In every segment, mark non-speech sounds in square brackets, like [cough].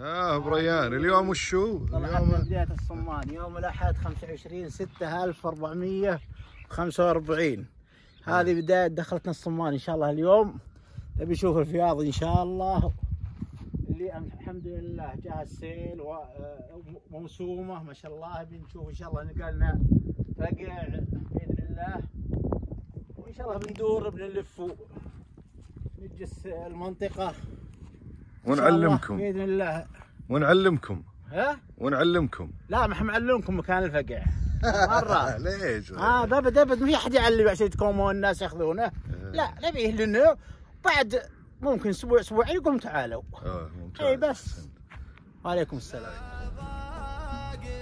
ها بريان اليوم وشو؟ اليوم بداية الصمان يوم الأحد 25 6 1445 هذه بداية دخلتنا الصمان إن شاء الله اليوم. نبي نشوف الفياض إن شاء الله. اللي الحمد لله جاء السيل وموسومة ما شاء الله. بنشوف إن شاء الله نقلنا فقع بإذن الله. وإن شاء الله بندور بنلف نجس المنطقة. ونعلمكم. بإذن الله. ونعلمكم. ها؟ ونعلمكم. لا ما إحنا معلمكم مكان الفقع. مرة. [laughs] ليش؟ آه ابد ابد ما في أحد يعلم عشان تقومون الناس يأخذونه؟ لا نبيه لنا بعد ممكن أسبوع أسبوعين يقوم تعالوا. آه ممتاز اي بس. وعليكم السلام.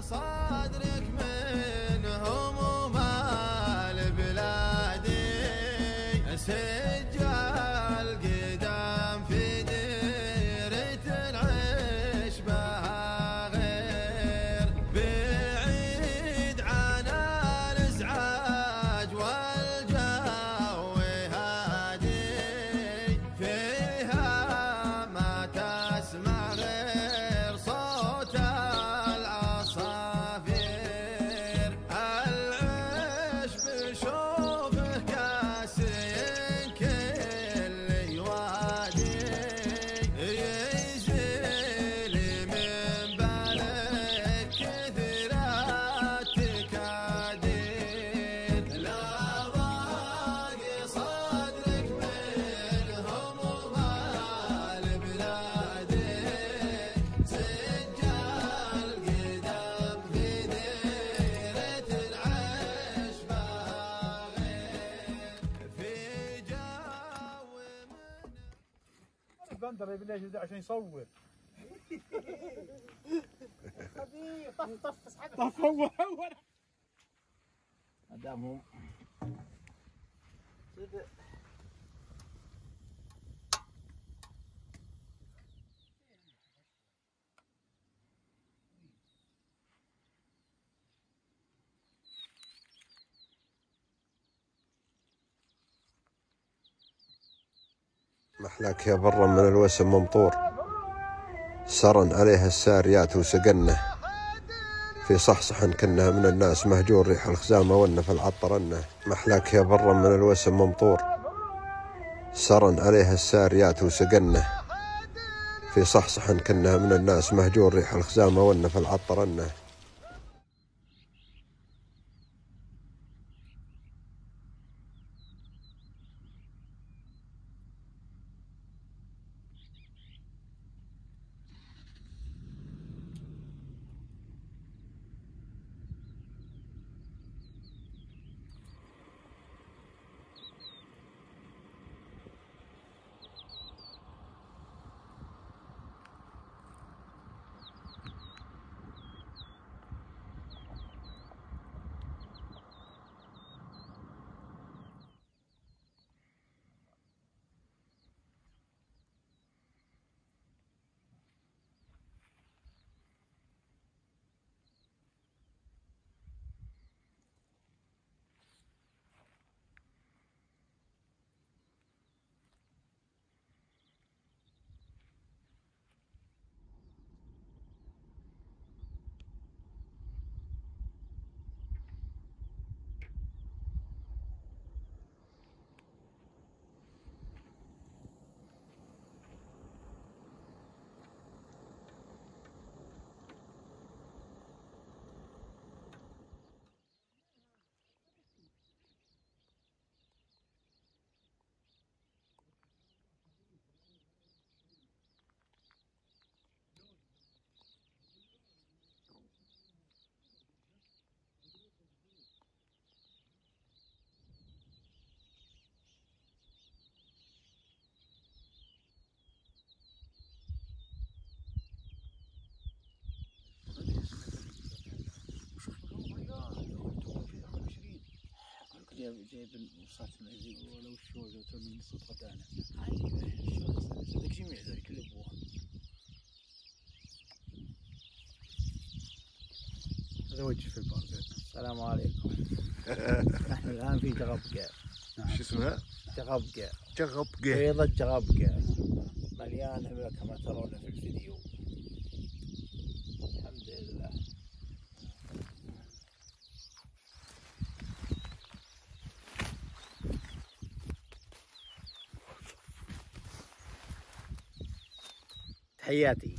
صدرك من هموم البلاد بندر بالله عشان يصور. طف طف طف هو محلاك يا برا من الوسم ممطور. سرن عليها الساريات وسقنه في صحصح كنا من الناس مهجور ريح الخزامة ون في العطرنة. محلاك يا برا من الوسم ممطور. سرن عليها الساريات وسقنه في صحصح كنا من الناس مهجور ريح الخزامة ون في العطرنة. جايب جايب وصلت معزي ولو شو زوجته من نص غدانا صدق جميع ذلك اللي ابوه هذا وجه في البرجر السلام عليكم. [laughs] نحن الآن في جغبقة شو اسمها؟ جغبقة جغب بيضة جغبقة مليانة كما ترون في الفيديو. تحياتي.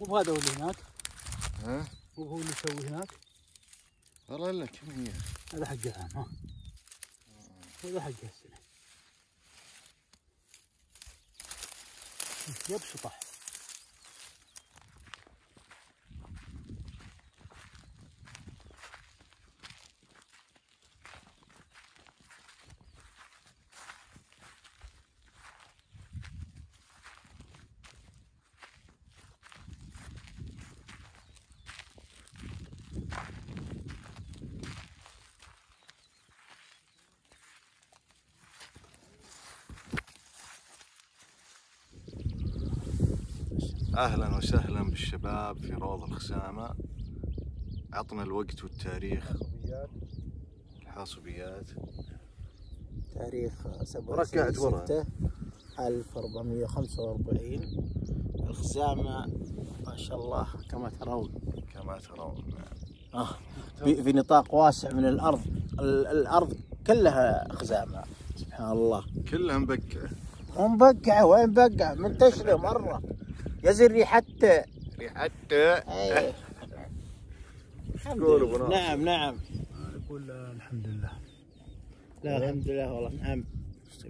مو هذا هو اللي هناك. ها؟ مو هو اللي يسوي هناك. والله إلا كم هي؟ هذا حق العام ها. هذا حق السنة. يبسطه. أهلا وسهلا بالشباب في روض الخسامة. عطنا الوقت والتاريخ. الحاسوبيات. تاريخ ركعت ورا. 6 1445 الخزامة ما شاء الله كما ترون. كما ترون آه في في نطاق واسع من الأرض. ال- الأرض كلها خزامة سبحان الله. كلها مبقعة ومبقعة وين بقعة؟ منتشرة مرة. يزن ريحته حتى إيه. الحمد لله. نعم نعم. نقول الحمد لله. لا الحمد لله والله. نعم.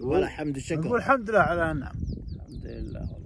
ولا حمد نقول الشكر الحمد لله على النعم الحمد لله والله.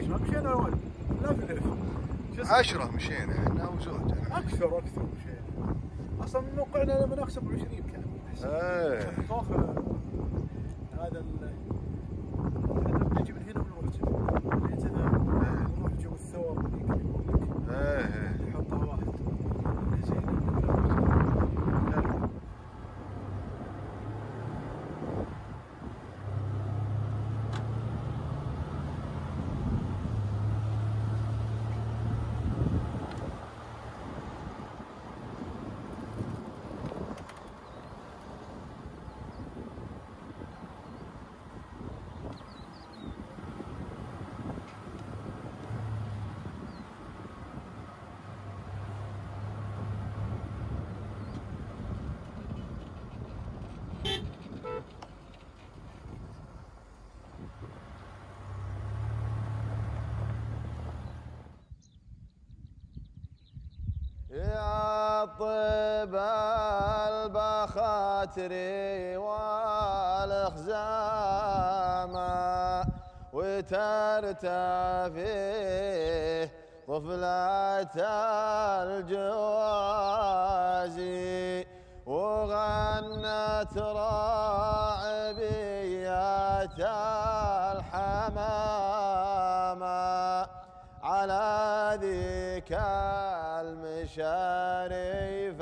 12 ما مشينا واجد لفلف شو اسمه؟ عشرة مشينا إحنا وزوجة أكثر أكثر مشينا. أصلا من موقعنا لما نقصب 20 كان. إيه. هذا إحنا بنجي من هنا ونرجع بيتنا نروح جو الثور هذيك اللي يقول لك إيه إيه يحطها واحد زين يا طيب البخاتر والخزامة وترتفيه طفلة الجوازي وغنت راعبية الحمامة على ذيك المشاريف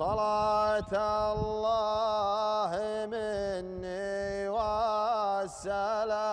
صلاة الله مني والسلام.